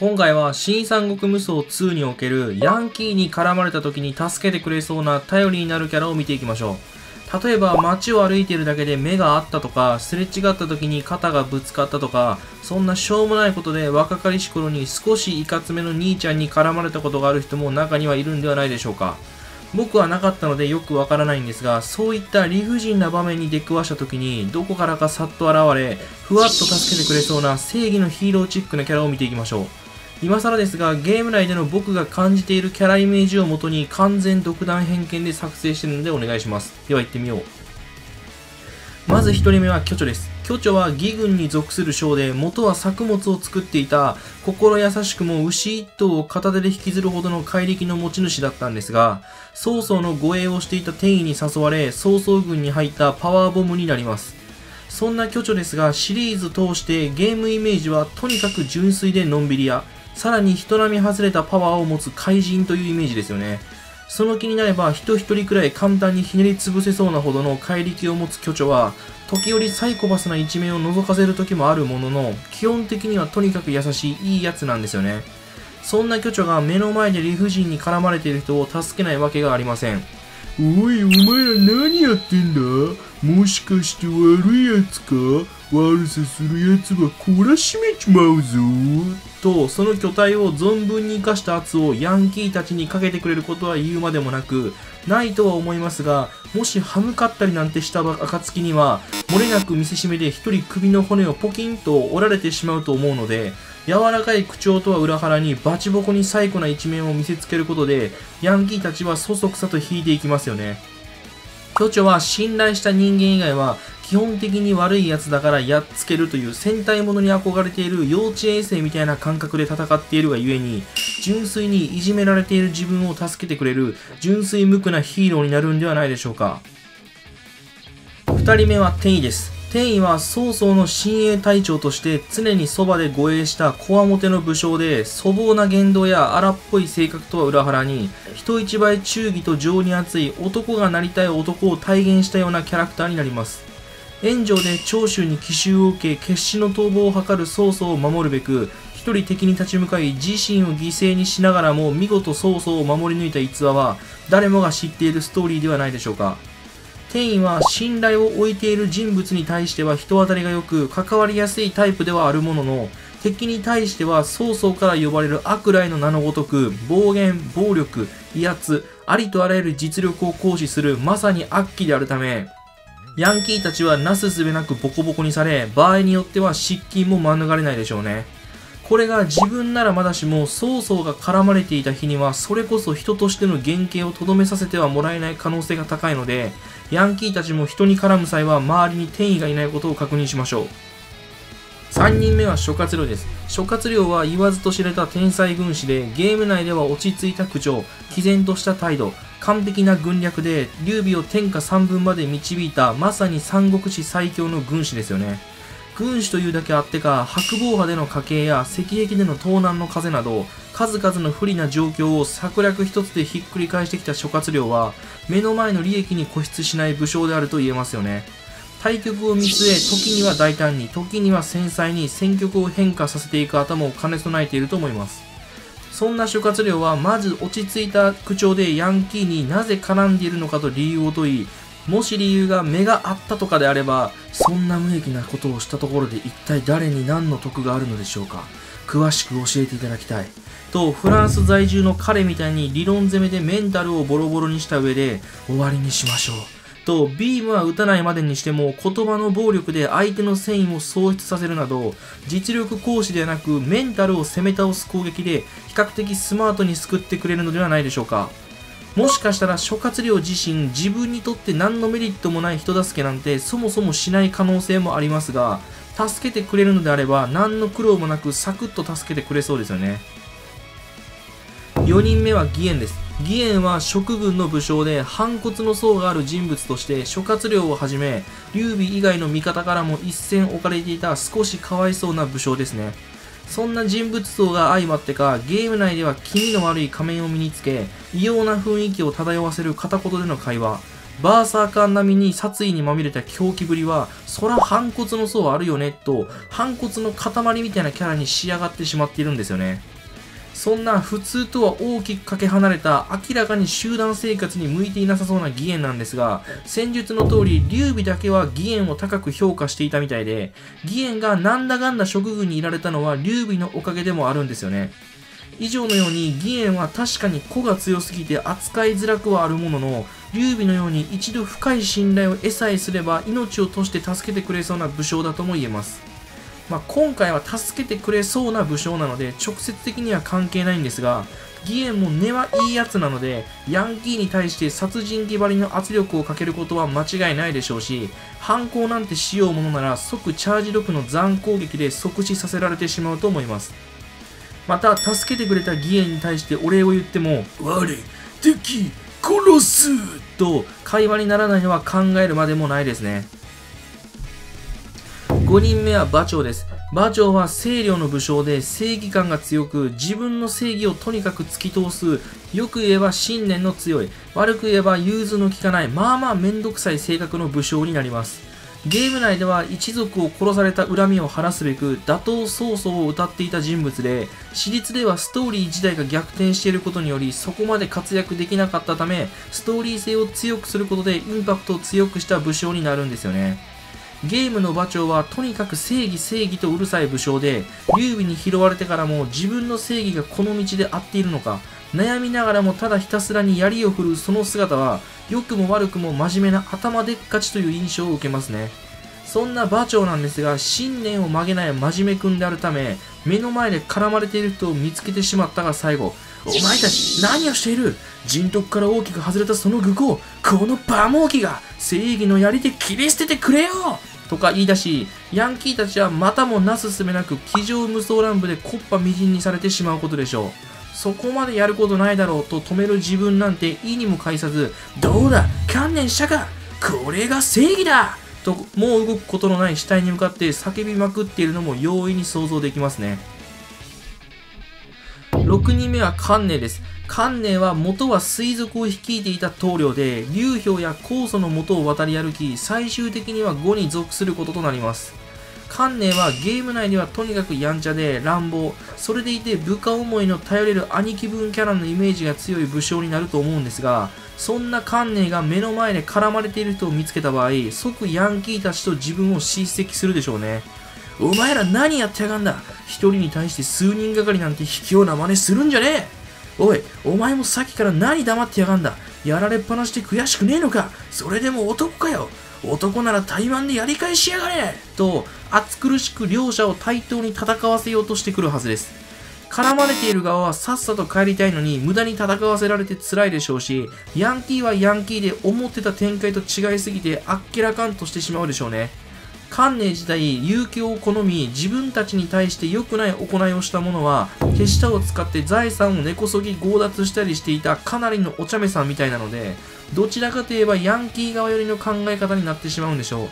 今回は新三国無双2におけるヤンキーに絡まれた時に助けてくれそうな頼りになるキャラを見ていきましょう。例えば街を歩いてるだけで目があったとか、すれ違った時に肩がぶつかったとか、そんなしょうもないことで若かりし頃に少しいかつめの兄ちゃんに絡まれたことがある人も中にはいるんではないでしょうか。僕はなかったのでよくわからないんですが、そういった理不尽な場面に出くわした時に、どこからかさっと現れ、ふわっと助けてくれそうな正義のヒーローチックなキャラを見ていきましょう。今更ですが、ゲーム内での僕が感じているキャライメージをもとに完全独断偏見で作成しているのでお願いします。では行ってみよう。まず1人目は巨著です。巨著は義軍に属する将で、元は作物を作っていた、心優しくも牛一頭を片手で引きずるほどの怪力の持ち主だったんですが、曹操の護衛をしていた天意に誘われ、曹操軍に入ったパワーボムになります。そんな巨著ですが、シリーズ通してゲームイメージはとにかく純粋でのんびり屋。さらに人並み外れたパワーを持つ怪人というイメージですよね。その気になれば人一人くらい簡単にひねり潰せそうなほどの怪力を持つ巨著は、時折サイコパスな一面を覗かせる時もあるものの、基本的にはとにかく優しいいいやつなんですよね。そんな巨著が目の前で理不尽に絡まれている人を助けないわけがありません。おい、お前ら何やってんだ？もしかして悪いやつか？悪さするやつは懲らしめちまうぞ。と、その巨体を存分に生かした圧をヤンキーたちにかけてくれることは言うまでもなく、ないとは思いますが、もし歯向かったりなんてした暁には、漏れなく見せしめで一人首の骨をポキンと折られてしまうと思うので、柔らかい口調とは裏腹にバチボコに最古な一面を見せつけることで、ヤンキーたちはそそくさと引いていきますよね。巨著は信頼した人間以外は基本的に悪い奴だからやっつけるという戦隊ものに憧れている幼稚園生みたいな感覚で戦っているがゆえに、純粋にいじめられている自分を助けてくれる純粋無垢なヒーローになるんではないでしょうか。二人目は天意です。天意は曹操の親衛隊長として常にそばで護衛したこわもての武将で粗暴な言動や荒っぽい性格とは裏腹に人一倍忠義と情に熱い男がなりたい男を体現したようなキャラクターになります。炎上で長州に奇襲を受け決死の逃亡を図る曹操を守るべく一人敵に立ち向かい自身を犠牲にしながらも見事曹操を守り抜いた逸話は誰もが知っているストーリーではないでしょうか。天意は信頼を置いている人物に対しては人当たりが良く関わりやすいタイプではあるものの敵に対しては曹操から呼ばれる悪来の名のごとく暴言、暴力、威圧、ありとあらゆる実力を行使するまさに悪鬼であるためヤンキーたちはなすすべなくボコボコにされ、場合によっては失禁も免れないでしょうね。これが自分ならまだしも、曹操が絡まれていた日には、それこそ人としての原型をとどめさせてはもらえない可能性が高いので、ヤンキーたちも人に絡む際は周りに転移がいないことを確認しましょう。3人目は諸葛亮です。諸葛亮は言わずと知れた天才軍師で、ゲーム内では落ち着いた口調、毅然とした態度、完璧な軍略で劉備を天下三分まで導いたまさに三国志最強の軍師ですよね軍師というだけあってか白鵬派での家系や石壁での盗難の風など数々の不利な状況を策略一つでひっくり返してきた諸葛亮は目の前の利益に固執しない武将であると言えますよね対局を見据え時には大胆に時には繊細に戦局を変化させていく頭を兼ね備えていると思いますそんな諸葛亮はまず落ち着いた口調でヤンキーになぜ絡んでいるのかと理由を問い、もし理由が目があったとかであれば、そんな無益なことをしたところで一体誰に何の得があるのでしょうか詳しく教えていただきたい。と、フランス在住の彼みたいに理論攻めでメンタルをボロボロにした上で終わりにしましょう。と、ビームは打たないまでにしても言葉の暴力で相手の繊維を喪失させるなど、実力行使ではなくメンタルを攻め倒す攻撃で比較的スマートに救ってくれるのではないでしょうか。もしかしたら諸葛亮自身自分にとって何のメリットもない人助けなんてそもそもしない可能性もありますが、助けてくれるのであれば何の苦労もなくサクッと助けてくれそうですよね。4人目は義援です。義援は職軍の武将で反骨の層がある人物として諸葛亮をはじめ劉備以外の味方からも一線置かれていた少しかわいそうな武将ですねそんな人物層が相まってかゲーム内では気味の悪い仮面を身につけ異様な雰囲気を漂わせる片言での会話バーサーカー並みに殺意にまみれた狂気ぶりは、そら反骨の層あるよね、と、反骨の塊みたいなキャラに仕上がってしまっているんですよね。そんな普通とは大きくかけ離れた明らかに集団生活に向いていなさそうな義援なんですが、戦術の通り、劉備だけは義援を高く評価していたみたいで、義援がなんだかんだ職軍にいられたのは劉備のおかげでもあるんですよね。以上のように義援は確かに個が強すぎて扱いづらくはあるものの、劉備のように一度深い信頼を得さえすれば命を賭して助けてくれそうな武将だとも言えます。まあ、今回は助けてくれそうな武将なので直接的には関係ないんですが義援も根はいいやつなのでヤンキーに対して殺人鬼張りの圧力をかけることは間違いないでしょうし反抗なんてしようものなら即チャージ力の残攻撃で即死させられてしまうと思います。また助けてくれた義援に対してお礼を言っても我敵殺すと会話にならないのは考えるまでもないですね。5人目は馬長です。馬長は清涼の武将で正義感が強く自分の正義をとにかく突き通す。よく言えば信念の強い。悪く言えば融通の利かない。まあまあめんどくさい性格の武将になります。ゲーム内では一族を殺された恨みを晴らすべく打倒曹操を歌っていた人物で私立ではストーリー自体が逆転していることによりそこまで活躍できなかったためストーリー性を強くすることでインパクトを強くした武将になるんですよね。ゲームの馬長はとにかく正義正義とうるさい武将で、劉備に拾われてからも自分の正義がこの道で合っているのか、悩みながらもただひたすらに槍を振るうその姿は、良くも悪くも真面目な頭でっかちという印象を受けますね。そんな馬長なんですが、信念を曲げない真面目君であるため、目の前で絡まれている人を見つけてしまったが最後、お前たち何をしている？人徳から大きく外れたその愚行、この馬毛機が正義の槍で切り捨ててくれよ！とか言い出し、ヤンキーたちはまたもなすすべなく机上無双乱舞で木っ端みじんにされてしまうことでしょう。そこまでやることないだろうと止める自分なんて意にも介さず、どうだ？観念したか？これが正義だ！と、もう動くことのない死体に向かって叫びまくっているのも容易に想像できますね。6人目は観念です。観念は元は水族を率いていた棟梁で、流氷や酵素の元を渡り歩き、最終的には5に属することとなります。観念はゲーム内ではとにかくやんちゃで乱暴、それでいて部下思いの頼れる兄貴分キャラのイメージが強い武将になると思うんですが、そんな観念が目の前で絡まれている人を見つけた場合、即ヤンキーたちと自分を叱責するでしょうね。お前ら何やってやがんだ。一人に対して数人がかりなんて卑怯な真似するんじゃねえ。おい、お前もさっきから何黙ってやがんだ。やられっぱなしで悔しくねえのか。それでも男かよ。男なら怠慢でやり返しやがれ。と、熱苦しく両者を対等に戦わせようとしてくるはずです。絡まれている側はさっさと帰りたいのに無駄に戦わせられて辛いでしょうし、ヤンキーはヤンキーで思ってた展開と違いすぎてあっけらかんとしてしまうでしょうね。観念自体、勇気を好み、自分たちに対して良くない行いをした者は、手下を使って財産を根こそぎ強奪したりしていたかなりのお茶目さんみたいなので、どちらかといえばヤンキー側寄りの考え方になってしまうんでしょう。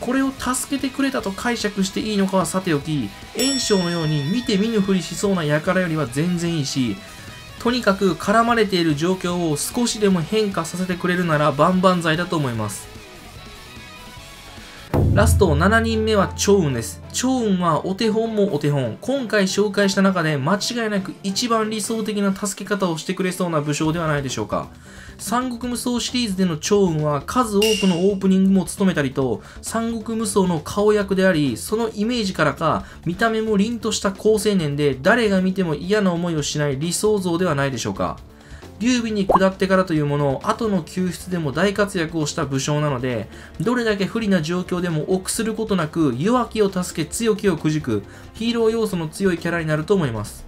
これを助けてくれたと解釈していいのかはさておき、炎章のように見て見ぬふりしそうな輩よりは全然いいし、とにかく絡まれている状況を少しでも変化させてくれるなら万々歳だと思います。ラスト7人目は趙雲です。趙雲はお手本もお手本。今回紹介した中で間違いなく一番理想的な助け方をしてくれそうな武将ではないでしょうか。三国無双シリーズでの趙雲は数多くのオープニングも務めたりと、三国無双の顔役であり、そのイメージからか、見た目も凛とした好青年で誰が見ても嫌な思いをしない理想像ではないでしょうか。劉備に下ってからというものを後の救出でも大活躍をした武将なので、どれだけ不利な状況でも臆することなく弱きを助け強きをくじくヒーロー要素の強いキャラになると思います。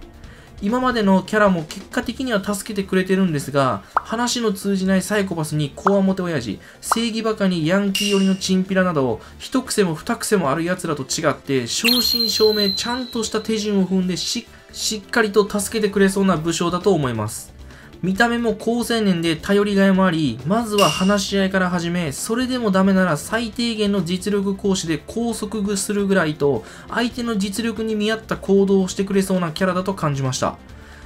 今までのキャラも結果的には助けてくれてるんですが、話の通じないサイコパスにコアモテ親父、正義バカにヤンキー寄りのチンピラなど、一癖も二癖もある奴らと違って、正真正銘ちゃんとした手順を踏んでしっかりと助けてくれそうな武将だと思います。見た目も高青年で頼りがいもあり、まずは話し合いから始め、それでもダメなら最低限の実力行使で拘束するぐらいと、相手の実力に見合った行動をしてくれそうなキャラだと感じました。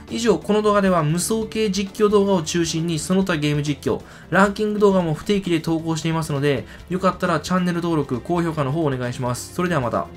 以上、この動画では無双系実況動画を中心にその他ゲーム実況、ランキング動画も不定期で投稿していますので、よかったらチャンネル登録、高評価の方お願いします。それではまた。